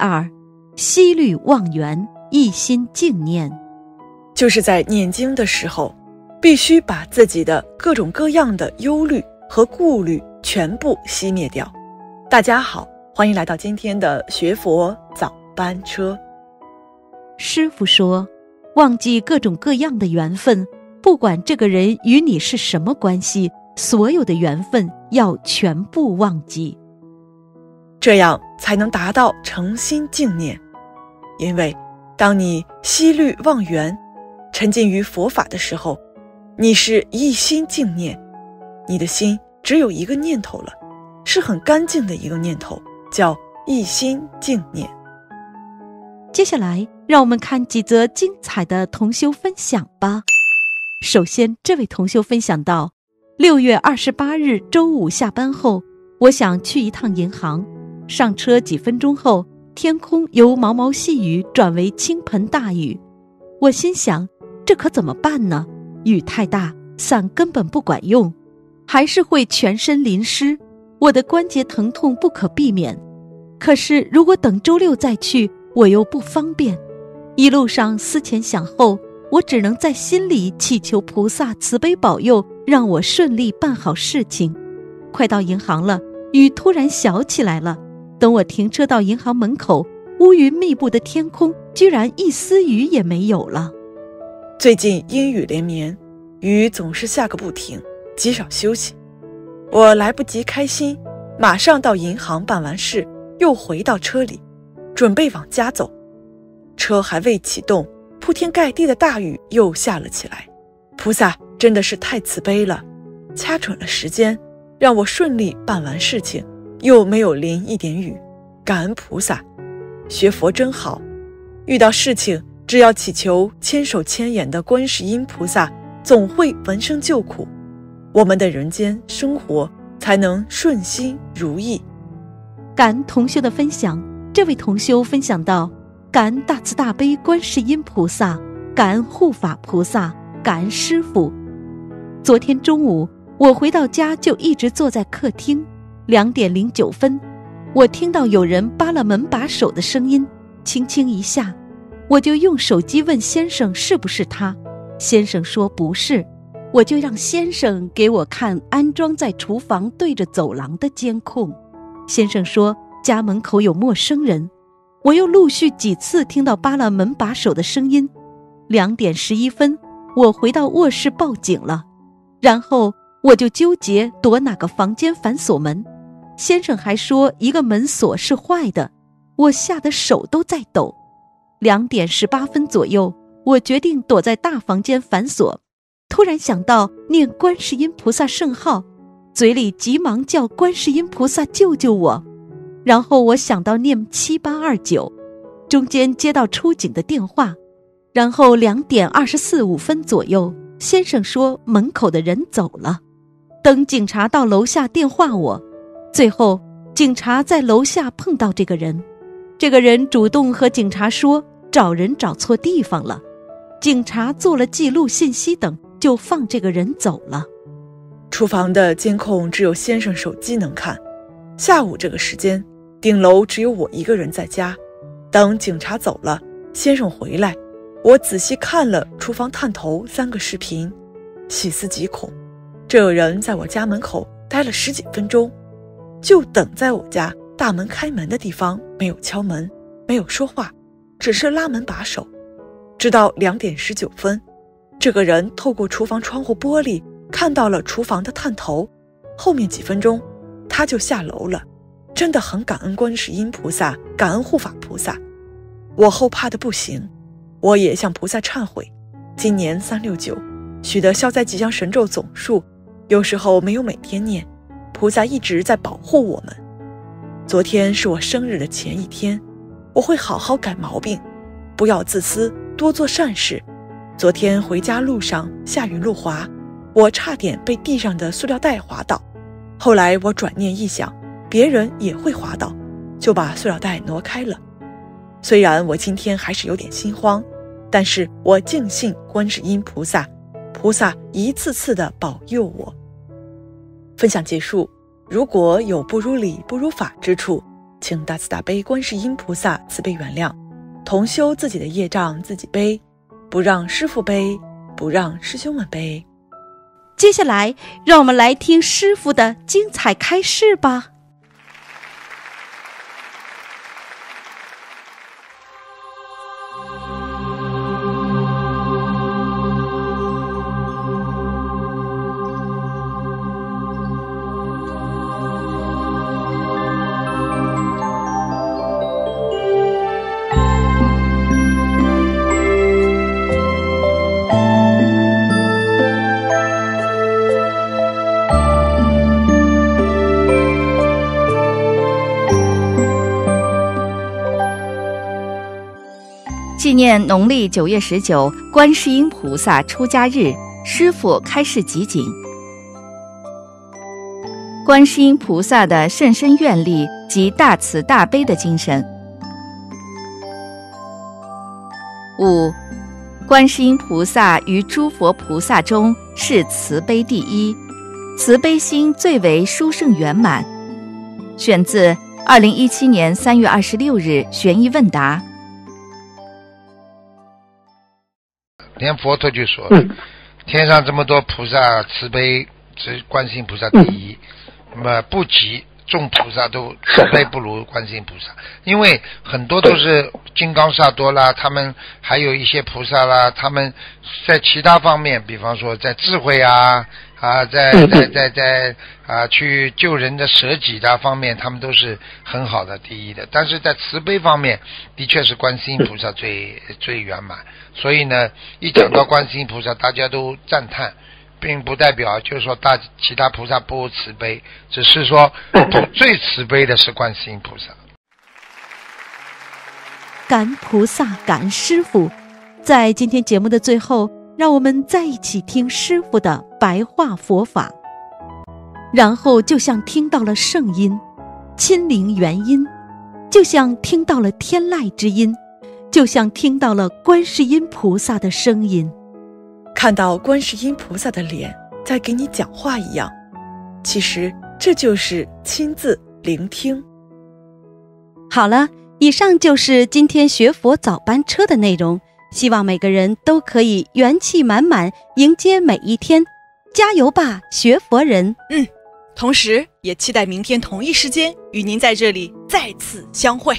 二，息虑忘缘，一心静念。就是在念经的时候，必须把自己的各种各样的忧虑和顾虑全部熄灭掉。大家好，欢迎来到今天的学佛早班车。师傅说，忘记各种各样的缘分，不管这个人与你是什么关系，所有的缘分要全部忘记，这样才能达到诚心净念。因为，当你息虑忘缘。沉浸于佛法的时候，你是一心静念，你的心只有一个念头了，是很干净的一个念头，叫一心静念。接下来，让我们看几则精彩的同修分享吧。首先，这位同修分享到：六月二十八日周五下班后，我想去一趟银行，上车几分钟后，天空由毛毛细雨转为倾盆大雨，我心想。这可怎么办呢？雨太大，伞根本不管用，还是会全身淋湿。我的关节疼痛不可避免。可是如果等周六再去，我又不方便。一路上思前想后，我只能在心里祈求菩萨慈悲保佑，让我顺利办好事情。快到银行了，雨突然小起来了。等我停车到银行门口，乌云密布的天空居然一丝雨也没有了。最近阴雨连绵，雨总是下个不停，极少休息。我来不及开心，马上到银行办完事，又回到车里，准备往家走。车还未启动，铺天盖地的大雨又下了起来。菩萨真的是太慈悲了，掐准了时间，让我顺利办完事情，又没有淋一点雨。感恩菩萨，学佛真好，遇到事情。只要祈求千手千眼的观世音菩萨，总会闻声救苦，我们的人间生活才能顺心如意。感恩同修的分享，这位同修分享到：感恩大慈大悲观世音菩萨，感恩护法菩萨，感恩师傅。昨天中午我回到家就一直坐在客厅，两点零九分，我听到有人扒了门把手的声音，轻轻一下。我就用手机问先生是不是他，先生说不是，我就让先生给我看安装在厨房对着走廊的监控，先生说家门口有陌生人，我又陆续几次听到扒了门把手的声音，两点十一分，我回到卧室报警了，然后我就纠结躲哪个房间反锁门，先生还说一个门锁是坏的，我吓得手都在抖。两点十八分左右，我决定躲在大房间反锁。突然想到念观世音菩萨圣号，嘴里急忙叫观世音菩萨救救我。然后我想到念七八二九，中间接到出警的电话。然后两点二十四五分左右，先生说门口的人走了。等警察到楼下电话我，最后警察在楼下碰到这个人，这个人主动和警察说。找人找错地方了，警察做了记录信息等，就放这个人走了。厨房的监控只有先生手机能看。下午这个时间，顶楼只有我一个人在家。等警察走了，先生回来，我仔细看了厨房探头三个视频，细思极恐。这人在我家门口待了十几分钟，就等在我家大门开门的地方，没有敲门，没有说话。只是拉门把手，直到两点十九分，这个人透过厨房窗户玻璃看到了厨房的探头。后面几分钟，他就下楼了。真的很感恩观世音菩萨，感恩护法菩萨。我后怕的不行，我也向菩萨忏悔。今年三六九，许的消灾吉祥神咒总数，有时候没有每天念，菩萨一直在保护我们。昨天是我生日的前一天。我会好好改毛病，不要自私，多做善事。昨天回家路上下雨路滑，我差点被地上的塑料袋滑倒。后来我转念一想，别人也会滑倒，就把塑料袋挪开了。虽然我今天还是有点心慌，但是我尽信观世音菩萨，菩萨一次次的保佑我。分享结束，如果有不如理不如法之处。请大慈大悲观世音菩萨慈悲原谅，同修自己的业障自己背，不让师傅背，不让师兄们背。接下来，让我们来听师傅的精彩开示吧。纪念农历九月十九观世音菩萨出家日，师傅开示集锦。观世音菩萨的甚深愿力及大慈大悲的精神。五，观世音菩萨于诸佛菩萨中是慈悲第一，慈悲心最为殊胜圆满。选自二零一七年三月二十六日悬疑问答。连佛陀就说：“天上这么多菩萨，慈悲只观世音菩萨第一，那么不及众菩萨都慈悲不如观世音菩萨，因为很多都是金刚萨多啦，他们还有一些菩萨啦，他们在其他方面，比方说在智慧啊啊，在在在在啊去救人的舍己的方面，他们都是很好的第一的，但是在慈悲方面，的确是观世音菩萨最最圆满。”所以呢，一讲到观世音菩萨，大家都赞叹，并不代表就是说大其他菩萨不慈悲，只是说最慈悲的是观世音菩萨。感恩菩萨，感恩师傅。在今天节目的最后，让我们在一起听师傅的白话佛法，然后就像听到了圣音，亲临原音，就像听到了天籁之音。就像听到了观世音菩萨的声音，看到观世音菩萨的脸在给你讲话一样。其实这就是亲自聆听。好了，以上就是今天学佛早班车的内容。希望每个人都可以元气满满迎接每一天，加油吧，学佛人！嗯，同时也期待明天同一时间与您在这里再次相会。